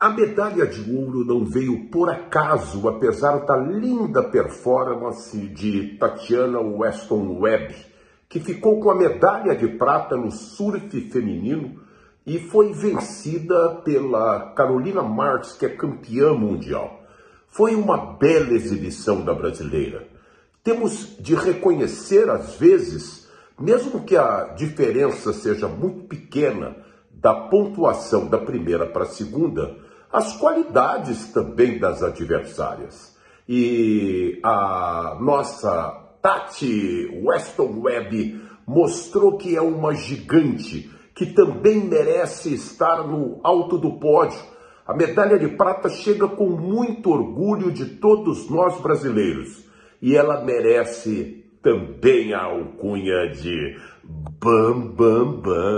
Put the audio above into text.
A medalha de ouro não veio por acaso, apesar da linda performance de Tatiana Weston Webb, que ficou com a medalha de prata no surf feminino e foi vencida pela Carolina Martins, que é campeã mundial. Foi uma bela exibição da brasileira. Temos de reconhecer, às vezes, mesmo que a diferença seja muito pequena da pontuação da primeira para a segunda, as qualidades também das adversárias. E a nossa Tati Weston Webb mostrou que é uma gigante que também merece estar no alto do pódio. A medalha de prata chega com muito orgulho de todos nós brasileiros e ela merece também a alcunha de Bam Bam Bam.